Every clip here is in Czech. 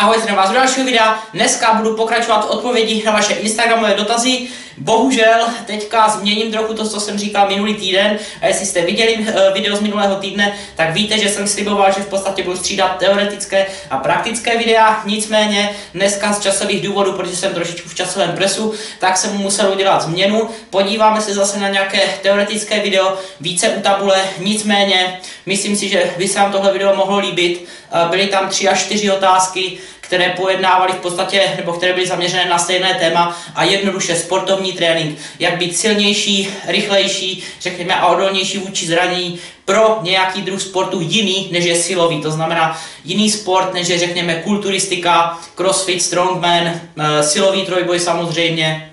Ahoj, zdravím vás u dalšího videa. Dneska budu pokračovat v odpovědi na vaše Instagramové dotazy. Bohužel teďka změním trochu to, co jsem říkal minulý týden. A jestli jste viděli uh, video z minulého týdne, tak víte, že jsem sliboval, že v podstatě budu střídat teoretické a praktické videa. Nicméně dneska z časových důvodů, protože jsem trošičku v časovém presu, tak jsem musel udělat změnu. Podíváme se zase na nějaké teoretické video, více u tabule. Nicméně myslím si, že by se vám tohle video mohlo líbit. Uh, byly tam tři až čtyři otázky, které pojednávaly v podstatě, nebo které byly zaměřené na stejné téma a jednoduše sportovní trénink, jak být silnější, rychlejší, řekněme a odolnější vůči zranění pro nějaký druh sportu jiný, než je silový. To znamená jiný sport, než je řekněme kulturistika, crossfit, strongman, eh, silový trojboj samozřejmě,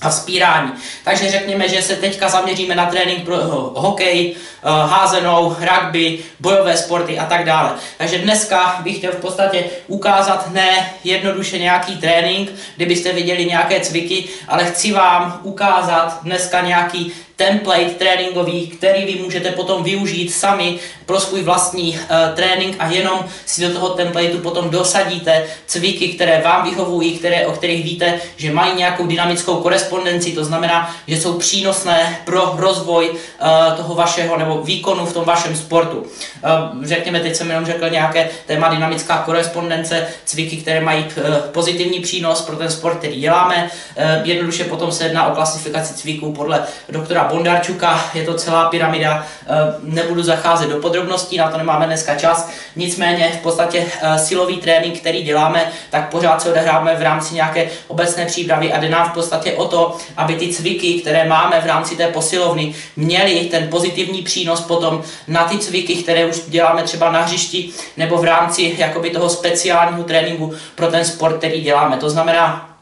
a vzpírání. Takže řekněme, že se teďka zaměříme na trénink pro hokej, eh, házenou, rugby, bojové sporty a tak dále. Takže dneska bych chtěl v podstatě ukázat ne jednoduše nějaký trénink, kdybyste viděli nějaké cviky, ale chci vám ukázat dneska nějaký template tréninkový, který vy můžete potom využít sami pro svůj vlastní uh, trénink a jenom si do toho templateu potom dosadíte cviky, které vám vyhovují, které, o kterých víte, že mají nějakou dynamickou korespondenci, to znamená, že jsou přínosné pro rozvoj uh, toho vašeho nebo výkonu v tom vašem sportu. Uh, řekněme, teď jsem jenom řekl nějaké téma dynamická korespondence, cviky, které mají uh, pozitivní přínos pro ten sport, který děláme. Uh, jednoduše potom se jedná o klasifikaci cviků podle doktora Bondarčuka, je to celá pyramida, eh, nebudu zacházet do podrobností, na to nemáme dneska čas, nicméně v podstatě eh, silový trénink, který děláme, tak pořád se odehráváme v rámci nějaké obecné přípravy a jde nám v podstatě o to, aby ty cviky, které máme v rámci té posilovny, měly ten pozitivní přínos potom na ty cviky, které už děláme třeba na hřišti nebo v rámci jakoby toho speciálního tréninku pro ten sport, který děláme. To znamená,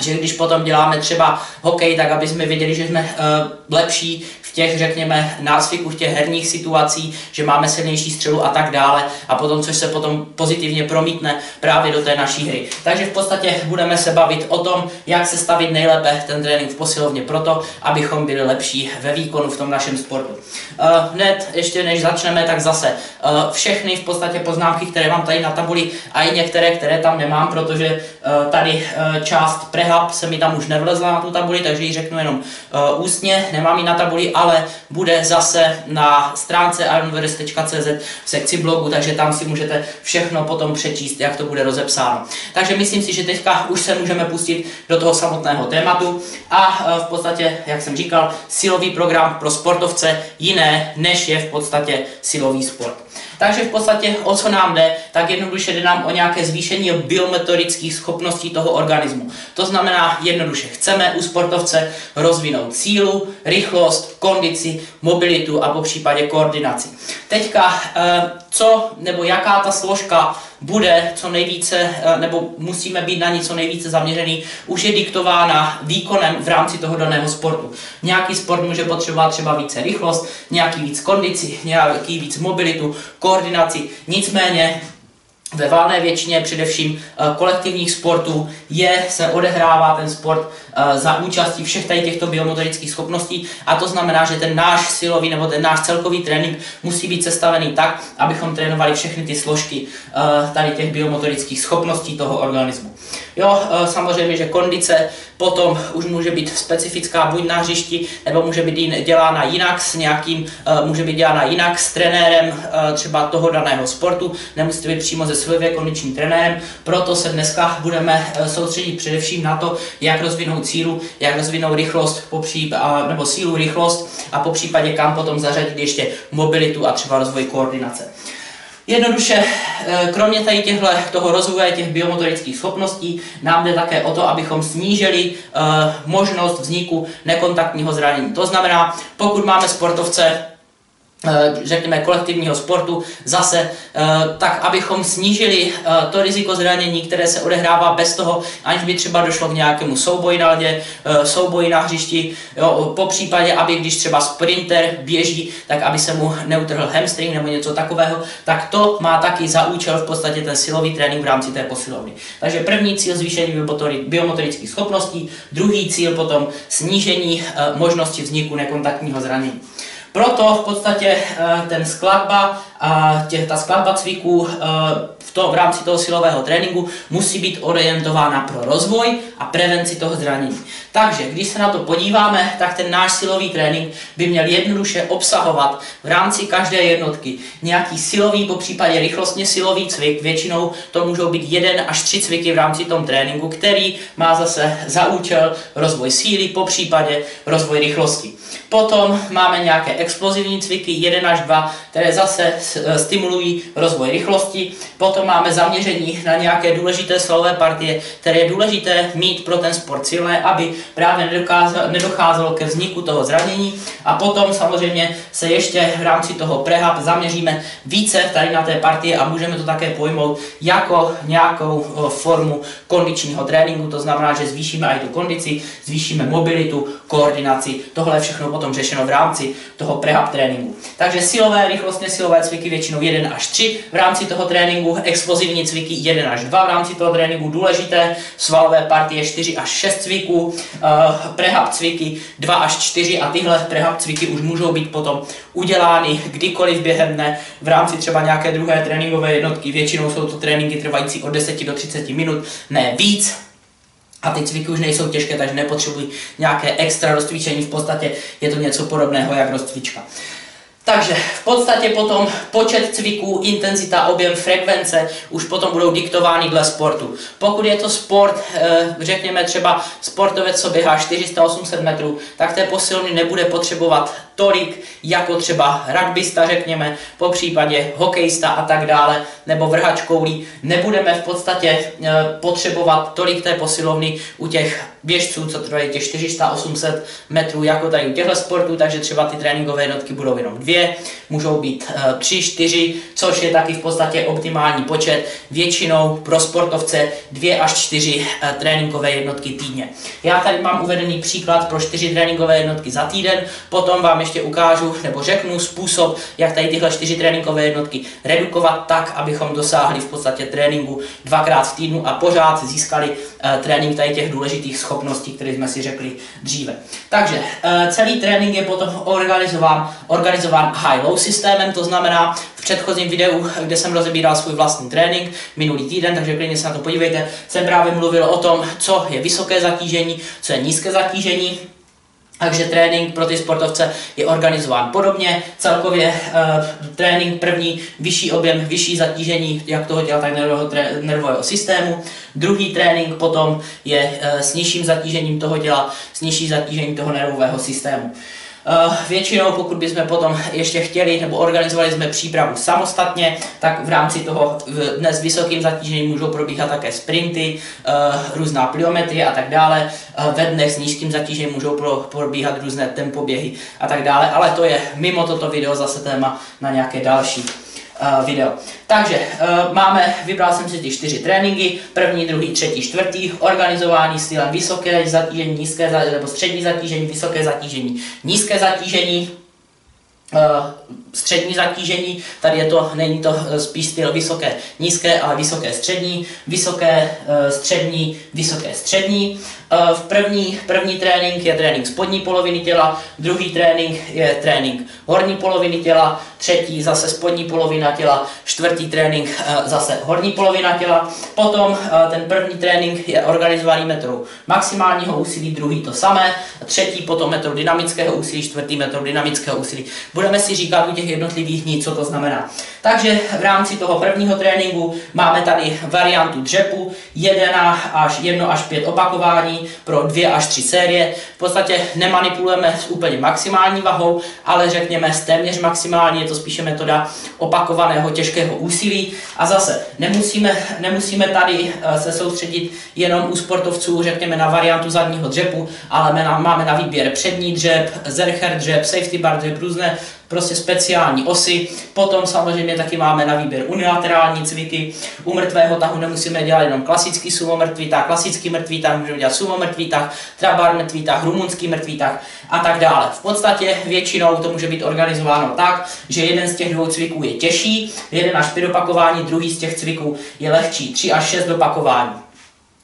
že když potom děláme třeba hokej, tak aby jsme věděli, že jsme uh, lepší těch, řekněme, nácviku, v těch herních situacích, že máme silnější střelu a tak dále a potom, což se potom pozitivně promítne právě do té naší hry. Takže v podstatě budeme se bavit o tom, jak se stavit nejlépe ten trénink v posilovně proto, abychom byli lepší ve výkonu v tom našem sportu. Uh, hned ještě než začneme, tak zase uh, všechny v podstatě poznámky, které mám tady na tabuli a i některé, které tam nemám, protože uh, tady uh, část pre rehab se mi tam už nevlezla na tu tabuli, takže ji řeknu jenom uh, ústně, nemám ji na tabuli, ale bude zase na stránce ironverse.cz v sekci blogu, takže tam si můžete všechno potom přečíst, jak to bude rozepsáno. Takže myslím si, že teďka už se můžeme pustit do toho samotného tématu a uh, v podstatě, jak jsem říkal, silový program pro sportovce jiné, než je v podstatě silový sport. Takže v podstatě o co nám jde, tak jednoduše jde nám o nějaké zvýšení biometrických schopností toho organismu. To znamená jednoduše, chceme u sportovce rozvinout sílu, rychlost, kondici, mobilitu a po případě koordinaci. Teďka, eh, co nebo jaká ta složka bude co nejvíce, eh, nebo musíme být na ní co nejvíce zaměřený, už je diktována výkonem v rámci toho daného sportu. Nějaký sport může potřebovat třeba více rychlost, nějaký víc kondici, nějaký víc mobilitu, koordinaci. Nicméně ve válné většině především eh, kolektivních sportů je, se odehrává ten sport eh, za účastí všech tady těchto biomotorických schopností a to znamená, že ten náš silový nebo ten náš celkový trénink musí být sestavený tak, abychom trénovali všechny ty složky eh, tady těch biomotorických schopností toho organismu. Jo, samozřejmě, že kondice potom už může být specifická buď na hřišti, nebo může být dělána jinak s nějakým, může být dělána jinak s trenérem třeba toho daného sportu, nemusíte být přímo ze silově kondičním trenérem, proto se dneska budeme eh, soustředit především na to, jak rozvinout sílu, jak rozvinout rychlost, nebo sílu, rychlost a po případě kam potom zařadit ještě mobilitu a třeba rozvoj koordinace. Jednoduše, eh, kromě tady těchto, toho rozvoje těch biomotorických schopností, nám jde také o to, abychom snížili uh, možnost vzniku nekontaktního zranění. To znamená, pokud máme sportovce, Eh, řekněme, kolektivního sportu, zase eh, tak, abychom snížili eh, to riziko zranění, které se odehrává bez toho, aniž by třeba došlo k nějakému souboji na ledě, souboji na hřišti, jo, po případě, aby když třeba sprinter běží, tak aby se mu neutrhl hamstring nebo něco takového, tak to má taky za účel v podstatě ten silový trénink v rámci té posilovny. Takže první cíl zvýšení biomotorických schopností, druhý cíl potom snížení možnosti vzniku nekontaktního zranění. Proto v podstatě ten skladba, těch, ta skladba cviků v, to, v rámci toho silového tréninku musí být orientována pro rozvoj a prevenci toho zranění. Takže když se na to podíváme, tak ten náš silový trénink by měl jednoduše obsahovat v rámci každé jednotky nějaký silový, po případě rychlostně silový cvik. Většinou to můžou být jeden až tři cviky v rámci tom tréninku, který má zase za účel rozvoj síly, po případě rozvoj rychlosti. Potom máme nějaké explozivní cviky, 1 až 2, které zase e, stimulují rozvoj rychlosti. Potom máme zaměření na nějaké důležité silové partie, které je důležité mít pro ten sport silné, aby právě nedocházelo ke vzniku toho zranění. A potom samozřejmě se ještě v rámci toho prehab zaměříme více tady na té partie a můžeme to také pojmout jako nějakou formu kondičního tréninku. To znamená, že zvýšíme i tu kondici, zvýšíme mobilitu, koordinaci. Tohle je všechno potom řešeno v rámci toho prehab tréninku. Takže silové, rychlostně silové cviky většinou 1 až 3 v rámci toho tréninku, explozivní cviky 1 až 2 v rámci toho tréninku, důležité, svalové partie 4 až 6 cviků, uh, prehab cviky 2 až 4 a tyhle prehab cviky už můžou být potom udělány kdykoliv během dne v rámci třeba nějaké druhé tréninkové jednotky. Většinou jsou to tréninky trvající od 10 do 30 minut, ne víc, a ty cviky už nejsou těžké, takže nepotřebují nějaké extra rozcvičení, v podstatě je to něco podobného jak rozcvička. Takže v podstatě potom počet cviků, intenzita, objem, frekvence už potom budou diktovány dle sportu. Pokud je to sport, eh, řekněme třeba sportovec, co běhá 400-800 metrů, tak té posilny nebude potřebovat tolik jako třeba rugbysta, řekněme, po případě hokejista a tak dále, nebo vrhač koulí. Nebudeme v podstatě eh, potřebovat tolik té posilovny u těch běžců, co trvají těch 400-800 metrů, jako tady u těchto sportů, takže třeba ty tréninkové jednotky budou jenom dvě, můžou být uh, tři, čtyři, což je taky v podstatě optimální počet. Většinou pro sportovce dvě až čtyři uh, tréninkové jednotky týdně. Já tady mám uvedený příklad pro čtyři tréninkové jednotky za týden, potom vám ještě ukážu nebo řeknu způsob, jak tady tyhle čtyři tréninkové jednotky redukovat tak, abychom dosáhli v podstatě tréninku dvakrát v týdnu a pořád získali uh, trénink tady těch důležitých schopností které jsme si řekli dříve. Takže eh, celý trénink je potom organizován, organizován high-low systémem, to znamená v předchozím videu, kde jsem rozebíral svůj vlastní trénink minulý týden, takže klidně se na to podívejte, jsem právě mluvil o tom, co je vysoké zatížení, co je nízké zatížení, takže trénink pro ty sportovce je organizován podobně. Celkově uh, trénink první, vyšší objem, vyšší zatížení jak toho těla, tak nervového, nervového systému. Druhý trénink potom je uh, s nižším zatížením toho těla, s nižší zatížením toho nervového systému. Uh, většinou, pokud bychom potom ještě chtěli nebo organizovali jsme přípravu samostatně, tak v rámci toho dnes vysokým zatížením můžou probíhat také sprinty, uh, různá pliometrie a tak dále. Uh, ve dnech s nízkým zatížením můžou pro, probíhat různé tempoběhy a tak dále, ale to je mimo toto video zase téma na nějaké další video. Takže uh, máme, vybral jsem si ty čtyři tréninky, první, druhý, třetí, čtvrtý, organizovaný stylem vysoké zatížení, nízké nebo střední zatížení, vysoké zatížení, nízké zatížení, uh, střední zatížení, tady je to, není to spíš styl vysoké, nízké, ale vysoké střední, vysoké, střední, vysoké střední. Eh, v první, první trénink je trénink spodní poloviny těla, druhý trénink je trénink horní poloviny těla, třetí zase spodní polovina těla, čtvrtý trénink eh, zase horní polovina těla. Potom eh, ten první trénink je organizovaný metodou maximálního úsilí, druhý to samé, třetí potom metodou dynamického úsilí, čtvrtý metodou dynamického úsilí. Budeme si říkat u těch jednotlivých dní, co to znamená. Takže v rámci toho prvního tréninku máme tady variantu dřepu, 1 až 1 až 5 opakování, pro dvě až tři série. V podstatě nemanipulujeme s úplně maximální vahou, ale řekněme s téměř maximální, je to spíše metoda opakovaného těžkého úsilí. A zase nemusíme, nemusíme tady eh, se soustředit jenom u sportovců, řekněme na variantu zadního dřepu, ale máme na výběr přední dřep, zercher dřep, safety bar dřep, různé prostě speciální osy. Potom samozřejmě taky máme na výběr unilaterální cviky. U mrtvého tahu nemusíme dělat jenom klasický sumo mrtvý tah, klasický mrtvý tah, můžeme dělat sumo mrtvý tah, trabar mrtvý tah, rumunský mrtvý tah a tak dále. V podstatě většinou to může být organizováno tak, že jeden z těch dvou cviků je těžší, jeden až pět opakování, druhý z těch cviků je lehčí, tři až šest opakování.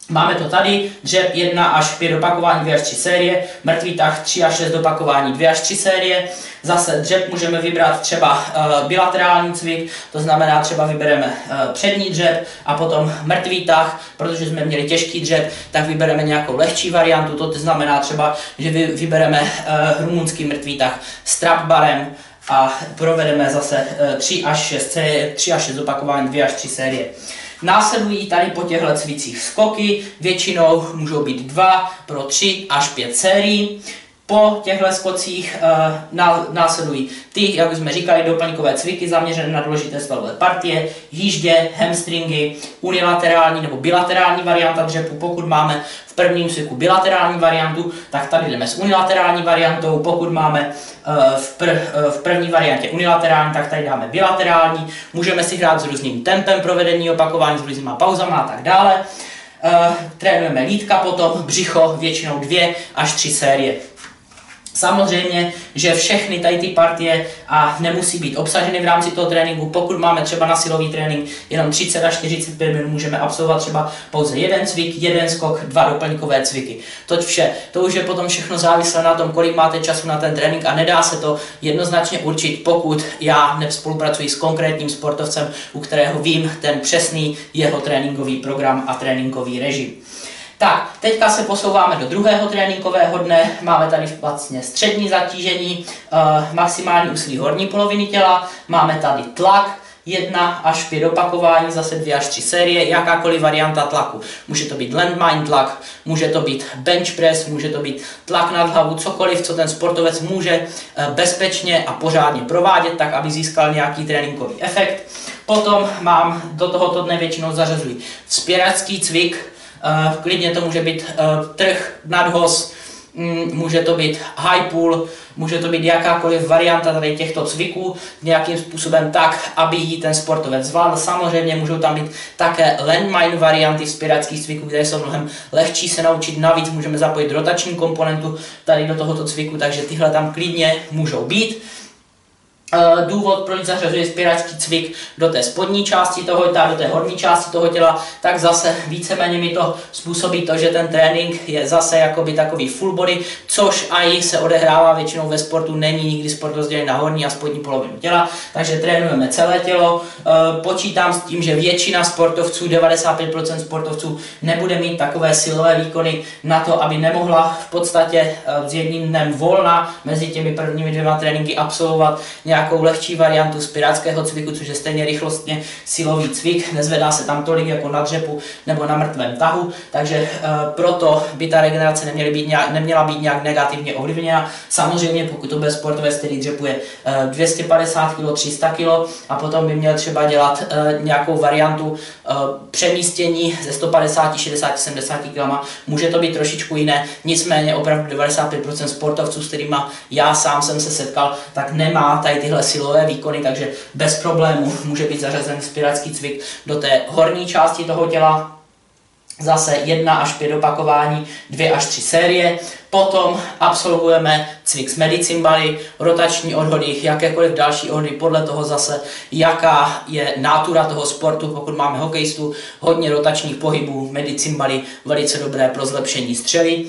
Máme to tady, dřep 1 až 5 opakování, 2 až 3 série, mrtvý tah 3 až 6 opakování, 2 až 3 série, Zase dřep můžeme vybrat třeba uh, bilaterální cvik, to znamená třeba vybereme uh, přední dřep a potom mrtvý tah, protože jsme měli těžký dřep, tak vybereme nějakou lehčí variantu, to znamená třeba, že vy, vybereme uh, rumunský mrtvý tah s trap barem, a provedeme zase 3 až 6, 3 až 6 opakování, 2 až 3 série. Následují tady po těchto cvicích skoky, většinou můžou být 2 pro 3 až 5 sérií. Po těchto skocích uh, následují ty, jak jsme říkali, doplňkové cviky zaměřené na důležité svalové partie, jíždě, hamstringy, unilaterální nebo bilaterální varianta dřepu. Pokud máme v prvním cviku bilaterální variantu, tak tady jdeme s unilaterální variantou. Pokud máme uh, v, pr, uh, v první variantě unilaterální, tak tady dáme bilaterální. Můžeme si hrát s různým tempem provedení opakování, s různýma pauzama a tak dále. Uh, trénujeme lítka potom, břicho, většinou dvě až tři série. Samozřejmě, že všechny tady ty partie a nemusí být obsaženy v rámci toho tréninku. Pokud máme třeba na silový trénink jenom 30 až 45 minut, můžeme absolvovat třeba pouze jeden cvik, jeden skok, dva doplňkové cviky. To vše. To už je potom všechno závislé na tom, kolik máte času na ten trénink a nedá se to jednoznačně určit, pokud já nespolupracuji s konkrétním sportovcem, u kterého vím ten přesný jeho tréninkový program a tréninkový režim. Tak, teďka se posouváme do druhého tréninkového dne. Máme tady vlastně střední zatížení, uh, maximální úsilí horní poloviny těla. Máme tady tlak, 1 až 5 opakování, zase 2 až 3 série, jakákoliv varianta tlaku. Může to být landmine tlak, může to být bench press, může to být tlak nad hlavu, cokoliv, co ten sportovec může eh, bezpečně a pořádně provádět, tak aby získal nějaký tréninkový efekt. Potom mám do tohoto dne většinou zařazuji vzpěračský cvik, klidně to může být uh, trh, nadhoz, um, může to být high pull, může to být jakákoliv varianta tady těchto cviků nějakým způsobem tak, aby ji ten sportovec zvládl. Samozřejmě můžou tam být také landmine varianty vzpěračských cviků, které jsou mnohem lehčí se naučit. Navíc můžeme zapojit rotační komponentu tady do tohoto cviku, takže tyhle tam klidně můžou být. Eh, důvod, proč zařazuje spěračský cvik do té spodní části toho těla, do té horní části toho těla, tak zase víceméně mi to způsobí to, že ten trénink je zase jakoby takový full body, což i se odehrává většinou ve sportu, není nikdy sport rozdělený na horní a spodní polovinu těla, takže trénujeme celé tělo. Eh, počítám s tím, že většina sportovců, 95% sportovců, nebude mít takové silové výkony na to, aby nemohla v podstatě eh, s jedním dnem volna mezi těmi prvními dvěma tréninky absolvovat nějak nějakou lehčí variantu z pirátského cviku, což je stejně rychlostně silový cvik, nezvedá se tam tolik jako na dřepu nebo na mrtvém tahu, takže e, proto by ta regenerace neměla být nějak, neměla být nějak negativně ovlivněna. Samozřejmě, pokud to bude sportovec, který dřepuje e, 250 kg, 300 kg a potom by měl třeba dělat e, nějakou variantu e, přemístění ze 150, 60, 70 kg, může to být trošičku jiné, nicméně opravdu 95% sportovců, s kterými já sám jsem se setkal, tak nemá tady ty tyhle silové výkony, takže bez problémů může být zařazen spirácký cvik do té horní části toho těla, zase 1 až 5 opakování, 2 až 3 série. Potom absolvujeme cvik s medicimbaly, rotační odhody, jakékoliv další odhody, podle toho zase, jaká je nátura toho sportu. Pokud máme hokejistu, hodně rotačních pohybů, medicimbaly, velice dobré pro zlepšení střely.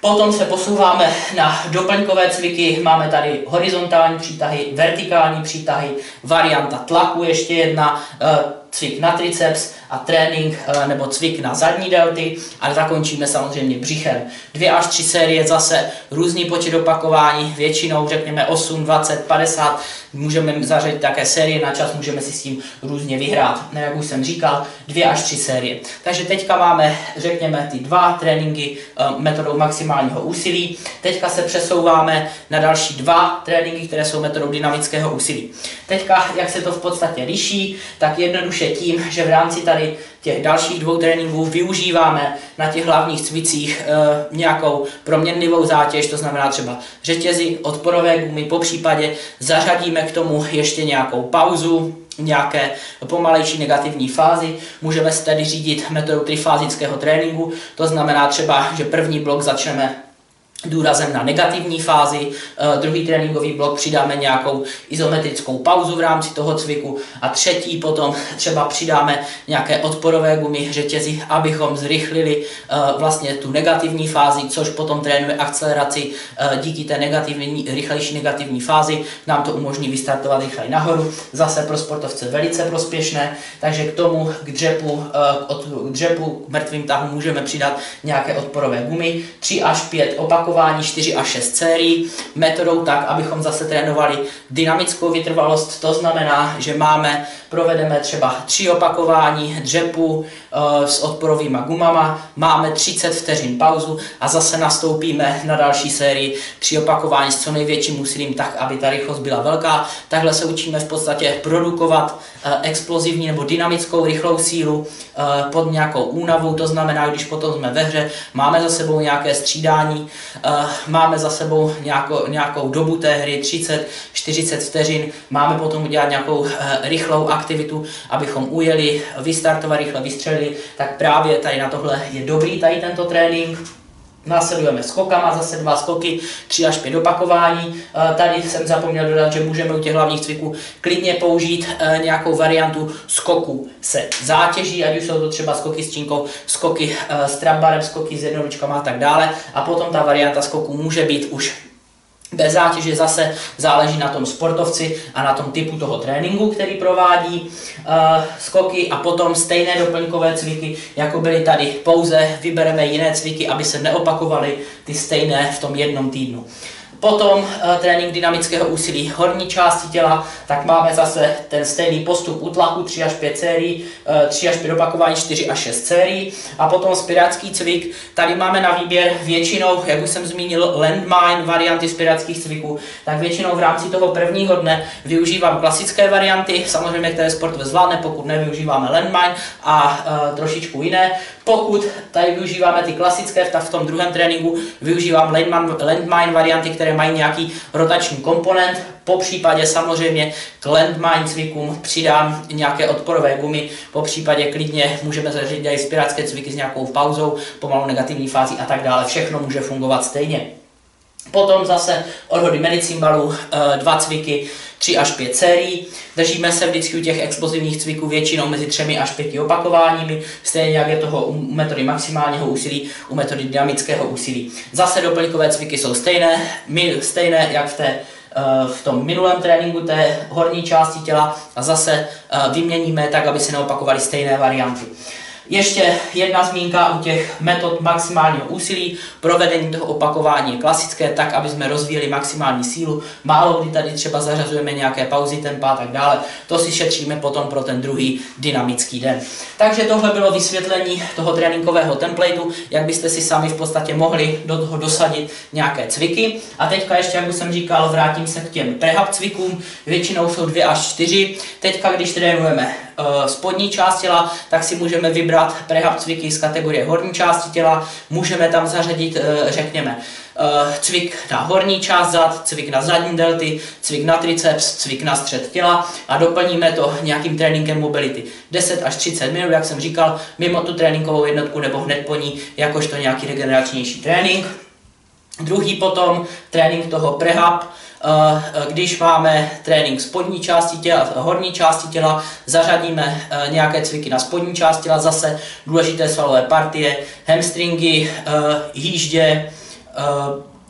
Potom se posouváme na doplňkové cviky, máme tady horizontální přítahy, vertikální přítahy, varianta tlaku ještě jedna, eh, cvik na triceps a trénink eh, nebo cvik na zadní delty a zakončíme samozřejmě břichem. Dvě až tři série zase různý počet opakování, většinou řekněme 8, 20, 50, můžeme zařadit také série na čas, můžeme si s tím různě vyhrát. Ne, jak už jsem říkal, dvě až tři série. Takže teďka máme, řekněme, ty dva tréninky eh, metodou maximálního úsilí. Teďka se přesouváme na další dva tréninky, které jsou metodou dynamického úsilí. Teďka, jak se to v podstatě liší, tak jednoduše tím, že v rámci tady těch dalších dvou tréninků využíváme na těch hlavních cvicích e, nějakou proměnlivou zátěž, to znamená třeba řetězy, odporové gumy, po případě zařadíme k tomu ještě nějakou pauzu, nějaké pomalejší negativní fázi. Můžeme se tedy řídit metodou trifázického tréninku, to znamená třeba, že první blok začneme důrazem na negativní fázi. Eh, druhý tréninkový blok přidáme nějakou izometrickou pauzu v rámci toho cviku a třetí potom třeba přidáme nějaké odporové gumy řetězy, abychom zrychlili eh, vlastně tu negativní fázi, což potom trénuje akceleraci eh, díky té negativní, rychlejší negativní fázi. Nám to umožní vystartovat rychleji nahoru. Zase pro sportovce velice prospěšné, takže k tomu k dřepu, k dřepu, k mrtvým tahu můžeme přidat nějaké odporové gumy. 3 až 5 opaků opakování 4 až 6 sérií metodou tak, abychom zase trénovali dynamickou vytrvalost. To znamená, že máme, provedeme třeba 3 opakování dřepu e, s odporovými gumama, máme 30 vteřin pauzu a zase nastoupíme na další sérii 3 opakování s co největším úsilím tak, aby ta rychlost byla velká. Takhle se učíme v podstatě produkovat e, explozivní nebo dynamickou rychlou sílu e, pod nějakou únavou, to znamená, když potom jsme ve hře, máme za sebou nějaké střídání, máme za sebou nějakou, nějakou dobu té hry, 30-40 vteřin, máme potom udělat nějakou eh, rychlou aktivitu, abychom ujeli, vystartovali, rychle vystřelili, tak právě tady na tohle je dobrý tady tento trénink. Následujeme skokama, zase dva skoky, tři až pět opakování. Eh, tady jsem zapomněl dodat, že můžeme u těch hlavních cviků klidně použít eh, nějakou variantu skoku se zátěží, ať už jsou to třeba skoky s činkou, skoky eh, s trapbarem, skoky s jednoručkama a tak dále. A potom ta varianta skoku může být už bez zátěže zase záleží na tom sportovci a na tom typu toho tréninku, který provádí uh, skoky a potom stejné doplňkové cviky, jako byly tady. Pouze vybereme jiné cviky, aby se neopakovaly ty stejné v tom jednom týdnu. Potom uh, trénink dynamického úsilí horní části těla, tak máme zase ten stejný postup utlaku 3 až 5 sérií, uh, 3 až 5 opakování, 4 až 6 sérií. A potom spirácký cvik, tady máme na výběr většinou, jak už jsem zmínil, landmine varianty spiráckých cviků, tak většinou v rámci toho prvního dne využívám klasické varianty, samozřejmě které sport zvládne, pokud nevyužíváme landmine a uh, trošičku jiné. Pokud tady využíváme ty klasické, tak v tom druhém tréninku využívám landmine varianty, které mají nějaký rotační komponent, po případě samozřejmě k landmine cvikům přidám nějaké odporové gumy, po případě klidně můžeme zařídit i spirácké cviky s nějakou pauzou, pomalu negativní fázi a tak dále. Všechno může fungovat stejně. Potom zase odhody medicimbalu, eh, dva cviky, 3 až 5 sérií. Držíme se vždycky u těch explozivních cviků většinou mezi 3 až 5 opakováními, stejně jak je toho u metody maximálního úsilí, u metody dynamického úsilí. Zase doplňkové cviky jsou stejné, stejné jak v té eh, v tom minulém tréninku té horní části těla a zase eh, vyměníme tak, aby se neopakovaly stejné varianty. Ještě jedna zmínka u těch metod maximálního úsilí. Provedení toho opakování je klasické, tak, aby jsme rozvíjeli maximální sílu. Málo kdy tady třeba zařazujeme nějaké pauzy, tempa a tak dále. To si šetříme potom pro ten druhý dynamický den. Takže tohle bylo vysvětlení toho tréninkového templateu, jak byste si sami v podstatě mohli do toho dosadit nějaké cviky. A teďka ještě, jak už jsem říkal, vrátím se k těm prehab cvikům. Většinou jsou dvě až čtyři. Teďka, když trénujeme spodní část těla, tak si můžeme vybrat prehab cviky z kategorie horní části těla. Můžeme tam zařadit, uh, řekněme, uh, cvik na horní část zad, cvik na zadní delty, cvik na triceps, cvik na střed těla a doplníme to nějakým tréninkem mobility. 10 až 30 minut, jak jsem říkal, mimo tu tréninkovou jednotku nebo hned po ní, jakožto nějaký regeneračnější trénink. Druhý potom trénink toho prehab, Eh, když máme trénink spodní části těla, horní části těla, zařadíme eh, nějaké cviky na spodní část těla, zase důležité svalové partie, hamstringy, eh, jíždě,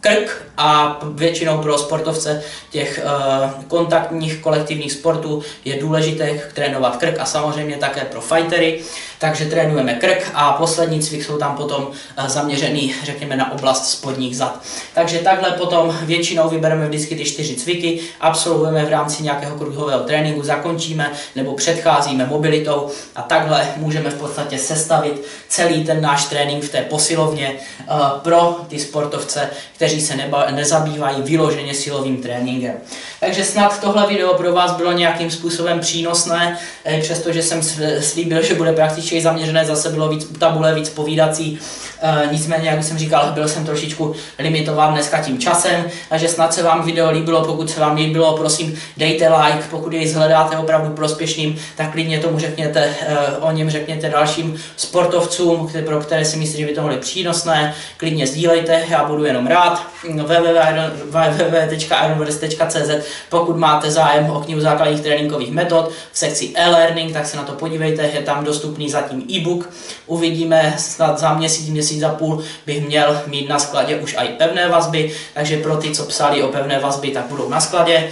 krk a většinou pro sportovce těch uh, kontaktních kolektivních sportů je důležité trénovat krk a samozřejmě také pro fightery, takže trénujeme krk a poslední cvik jsou tam potom uh, zaměřený, řekněme, na oblast spodních zad. Takže takhle potom většinou vybereme vždycky ty čtyři cviky, absolvujeme v rámci nějakého kruhového tréninku, zakončíme nebo předcházíme mobilitou a takhle můžeme v podstatě sestavit celý ten náš trénink v té posilovně uh, pro ty sportovce, kteří se neba, nezabývají vyloženě silovým tréninkem. Takže snad tohle video pro vás bylo nějakým způsobem přínosné, eh, přestože jsem slíbil, že bude praktičně zaměřené, zase bylo víc tabule, víc povídací, E, nicméně, jak jsem říkal, byl jsem trošičku limitován dneska tím časem, takže snad se vám video líbilo, pokud se vám líbilo, prosím dejte like, pokud jej zhledáte opravdu prospěšným, tak klidně tomu řekněte, e, o něm řekněte dalším sportovcům, pro které si myslíte, že by to mohly přínosné, klidně sdílejte, já budu jenom rád. www.ironverse.cz Pokud máte zájem o knihu základních tréninkových metod v sekci e-learning, tak se na to podívejte, je tam dostupný zatím e-book. Uvidíme snad za měsíc, měsíc a půl bych měl mít na skladě už i pevné vazby, takže pro ty, co psali o pevné vazby, tak budou na skladě. E,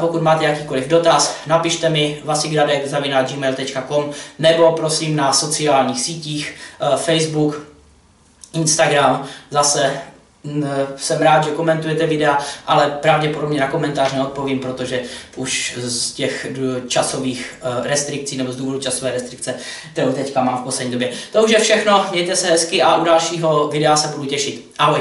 pokud máte jakýkoliv dotaz, napište mi vasigradek.gmail.com nebo prosím na sociálních sítích e, Facebook, Instagram, zase jsem rád, že komentujete videa, ale pravděpodobně na komentář neodpovím, protože už z těch časových eh, restrikcí nebo z důvodu časové restrikce, kterou teďka mám v poslední době. To už je všechno, mějte se hezky a u dalšího videa se budu těšit. Ahoj!